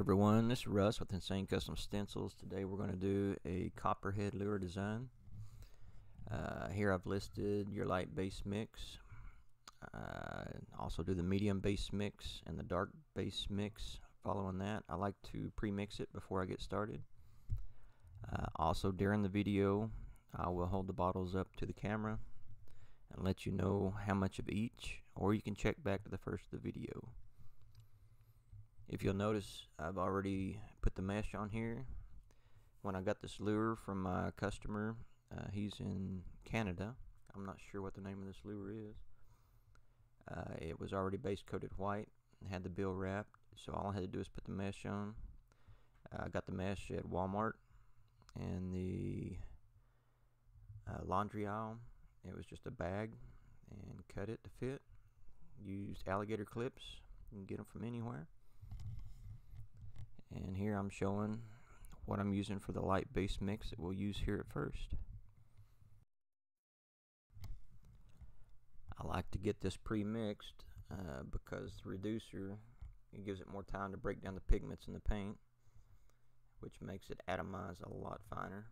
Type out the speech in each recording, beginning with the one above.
Everyone, this is Russ with Insane Custom Stencils. Today we're going to do a copperhead lure design. Uh, here I've listed your light base mix. Uh, also do the medium base mix and the dark base mix. Following that, I like to pre-mix it before I get started. Uh, also during the video, I will hold the bottles up to the camera and let you know how much of each, or you can check back to the first of the video. If you'll notice, I've already put the mesh on here. When I got this lure from my customer, uh, he's in Canada. I'm not sure what the name of this lure is. Uh, it was already base coated white had the bill wrapped, so all I had to do is put the mesh on. I got the mesh at Walmart and the uh, laundry aisle. It was just a bag and cut it to fit. Used alligator clips. You can get them from anywhere and here I'm showing what I'm using for the light base mix that we'll use here at first. I like to get this pre-mixed uh, because the reducer it gives it more time to break down the pigments in the paint which makes it atomize a lot finer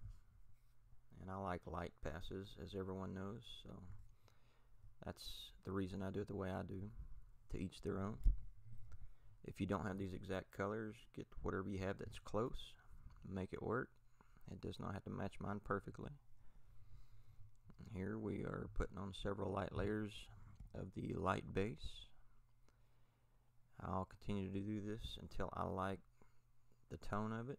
and I like light passes as everyone knows so that's the reason I do it the way I do to each their own if you don't have these exact colors, get whatever you have that's close, make it work. It does not have to match mine perfectly. And here we are putting on several light layers of the light base. I'll continue to do this until I like the tone of it.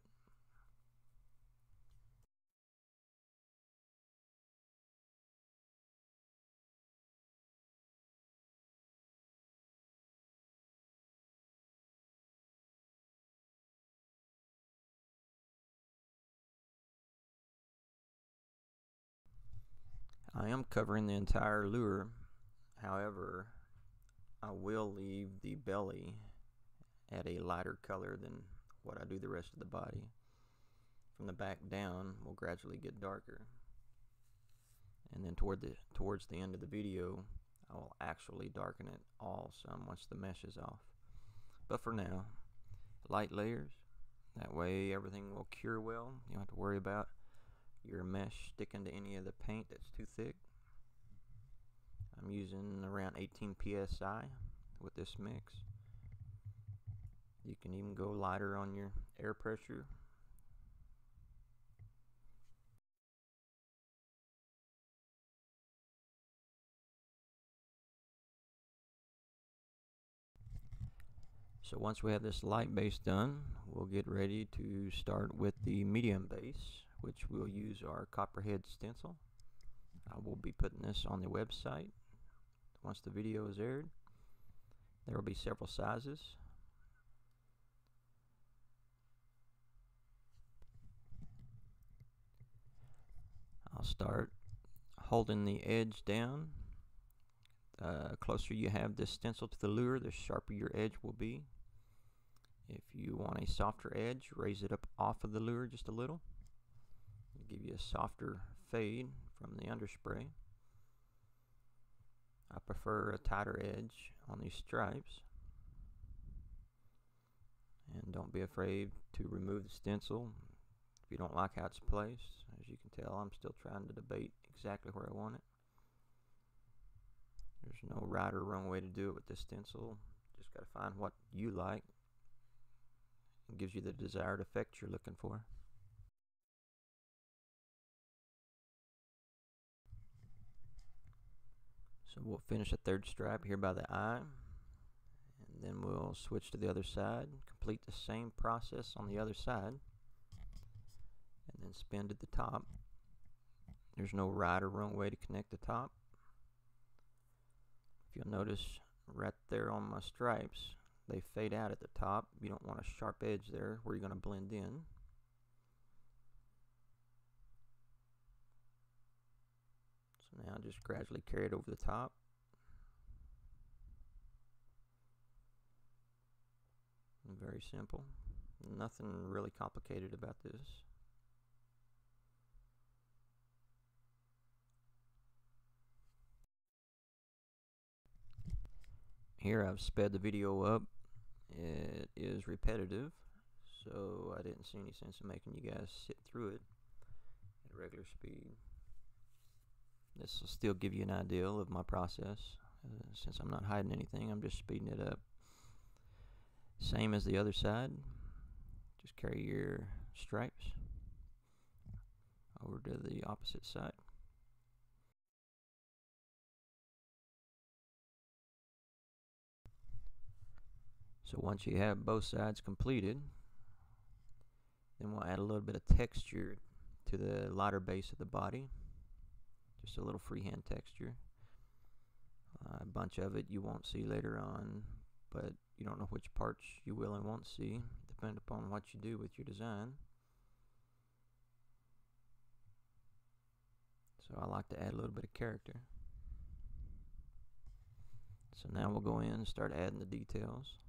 I am covering the entire lure. However, I will leave the belly at a lighter color than what I do the rest of the body. From the back down will gradually get darker. And then toward the towards the end of the video, I will actually darken it all some once the mesh is off. But for now, light layers. That way everything will cure well. You don't have to worry about your mesh sticking to any of the paint that's too thick. I'm using around 18 psi with this mix. You can even go lighter on your air pressure. So once we have this light base done, we'll get ready to start with the medium base which we'll use our copperhead stencil. I will be putting this on the website once the video is aired. There will be several sizes. I'll start holding the edge down. Uh, closer you have this stencil to the lure, the sharper your edge will be. If you want a softer edge, raise it up off of the lure just a little give you a softer fade from the underspray. I prefer a tighter edge on these stripes. And don't be afraid to remove the stencil if you don't like how it's placed. As you can tell, I'm still trying to debate exactly where I want it. There's no right or wrong way to do it with this stencil. Just got to find what you like. It gives you the desired effect you're looking for. So we'll finish a third stripe here by the eye. And then we'll switch to the other side, complete the same process on the other side, and then spin to the top. There's no right or wrong way to connect the top. If you'll notice right there on my stripes, they fade out at the top. You don't want a sharp edge there where you're going to blend in. Now just gradually carry it over the top. Very simple. Nothing really complicated about this. Here I've sped the video up. It is repetitive, so I didn't see any sense in making you guys sit through it at regular speed. This will still give you an idea of my process. Uh, since I'm not hiding anything, I'm just speeding it up. Same as the other side. Just carry your stripes over to the opposite side. So once you have both sides completed, then we'll add a little bit of texture to the lighter base of the body. Just a little freehand texture. Uh, a bunch of it you won't see later on, but you don't know which parts you will and won't see, depending upon what you do with your design. So I like to add a little bit of character. So now we'll go in and start adding the details.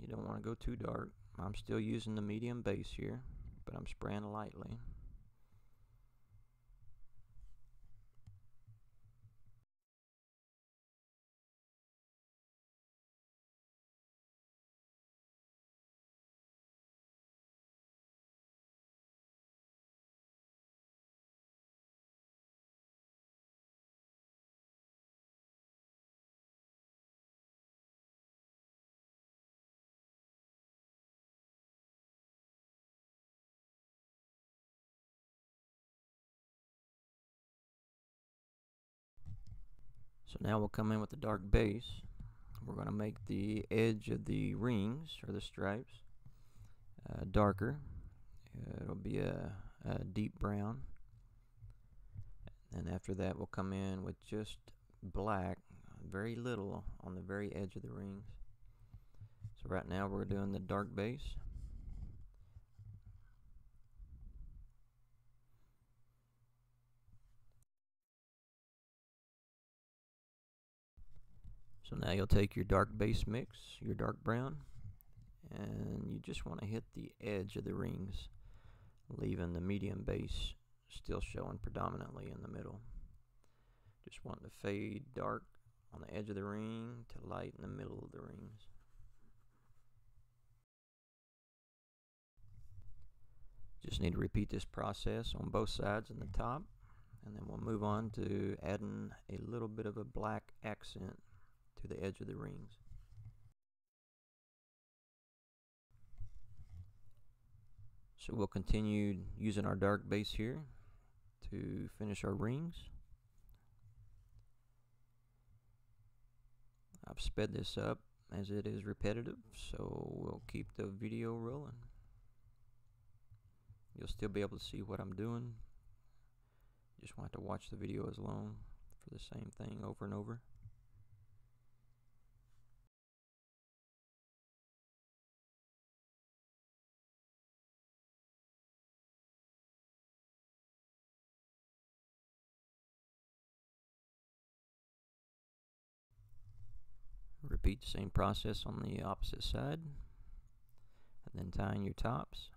You don't want to go too dark. I'm still using the medium base here, but I'm spraying lightly. So now we'll come in with the dark base. We're going to make the edge of the rings or the stripes uh, darker. It'll be a, a, deep brown. And after that we'll come in with just black, very little on the very edge of the rings. So right now we're doing the dark base. So now you'll take your dark base mix, your dark brown, and you just want to hit the edge of the rings, leaving the medium base still showing predominantly in the middle. Just want to fade dark on the edge of the ring to light in the middle of the rings. Just need to repeat this process on both sides and the top and then we'll move on to adding a little bit of a black accent to the edge of the rings. So we'll continue using our dark base here to finish our rings. I've sped this up as it is repetitive, so we'll keep the video rolling. You'll still be able to see what I'm doing. Just want to watch the video as long for the same thing over and over. Repeat the same process on the opposite side. And then tying your tops.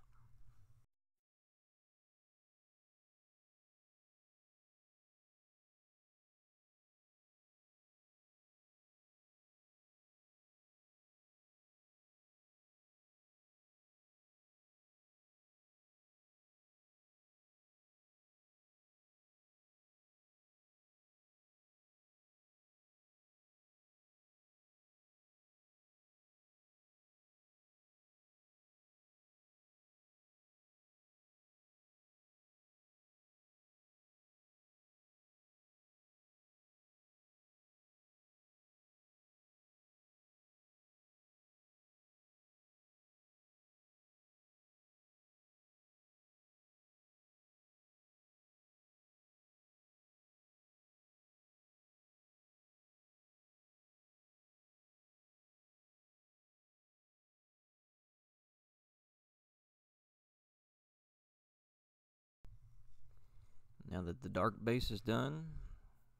Now that the dark base is done,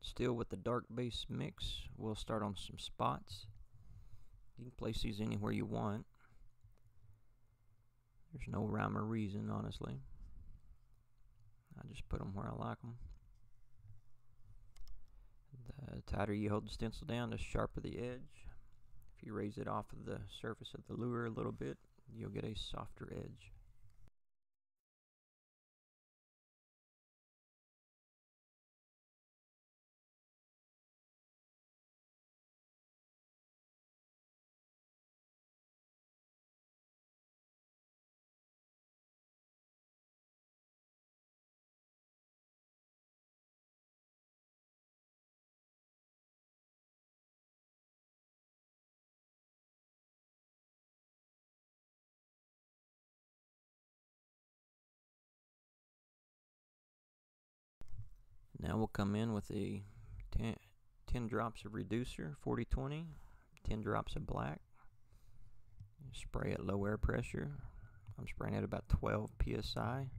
still with the dark base mix, we'll start on some spots. You can place these anywhere you want. There's no rhyme or reason, honestly. I just put them where I like them. The tighter you hold the stencil down, the sharper the edge. If you raise it off of the surface of the lure a little bit, you'll get a softer edge. Now we'll come in with a 10, 10 drops of reducer, 40-20, 10 drops of black. Spray at low air pressure. I'm spraying at about 12 psi.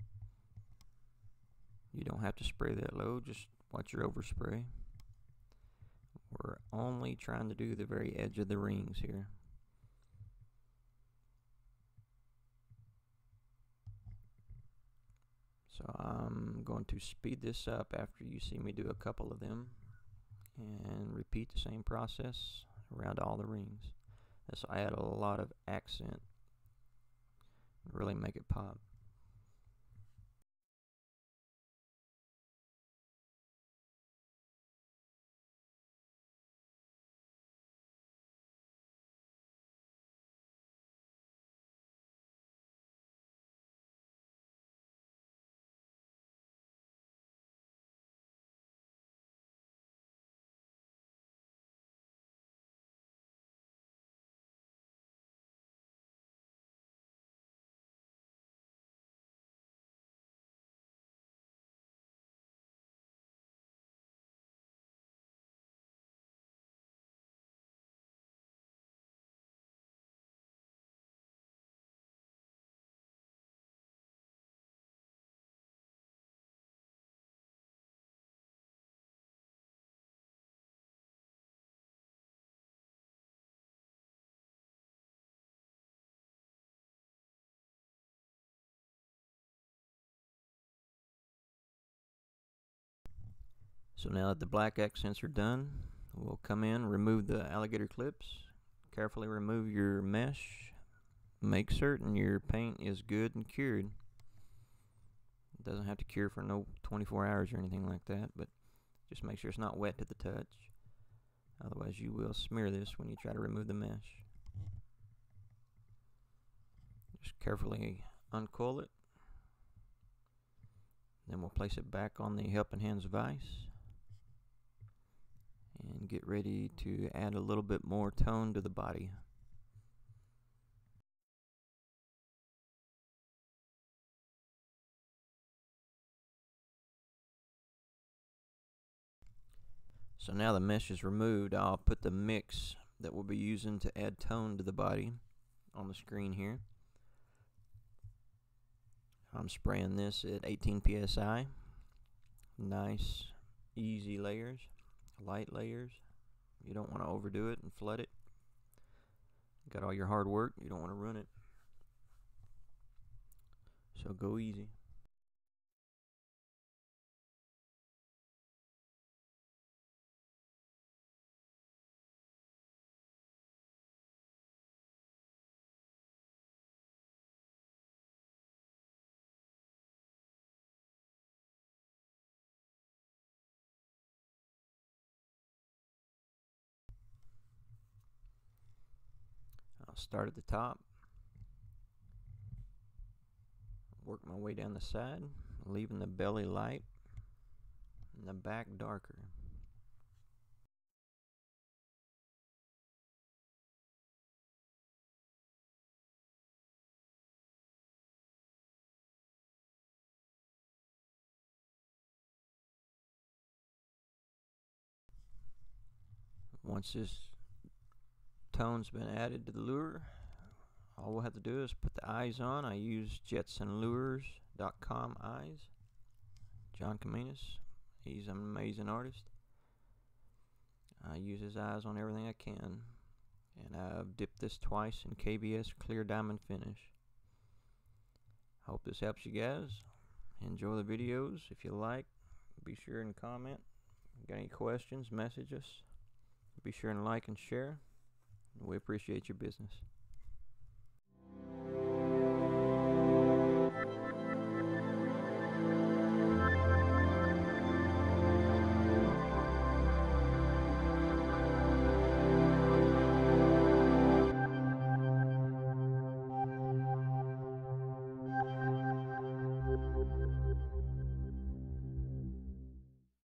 You don't have to spray that low, just watch your overspray. We're only trying to do the very edge of the rings here. So I'm going to speed this up after you see me do a couple of them and repeat the same process around all the rings. This will add a lot of accent, really make it pop. So now that the black accents are done, we'll come in, remove the alligator clips, carefully remove your mesh, make certain your paint is good and cured. It doesn't have to cure for no 24 hours or anything like that, but just make sure it's not wet to the touch. Otherwise you will smear this when you try to remove the mesh. Just carefully uncoil it. Then we'll place it back on the helping hands vise and get ready to add a little bit more tone to the body. So now the mesh is removed, I'll put the mix that we'll be using to add tone to the body on the screen here. I'm spraying this at 18 psi. Nice, easy layers light layers. You don't want to overdo it and flood it. got all your hard work, you don't want to ruin it. So go easy. Start at the top, work my way down the side, leaving the belly light and the back darker. Once this tone's been added to the lure. All we'll have to do is put the eyes on. I use jetsonlures.com eyes. John Kaminas. He's an amazing artist. I use his eyes on everything I can. And I've dipped this twice in KBS clear diamond finish. Hope this helps you guys. Enjoy the videos. If you like, be sure and comment. Got any questions, message us. Be sure and like and share. We appreciate your business.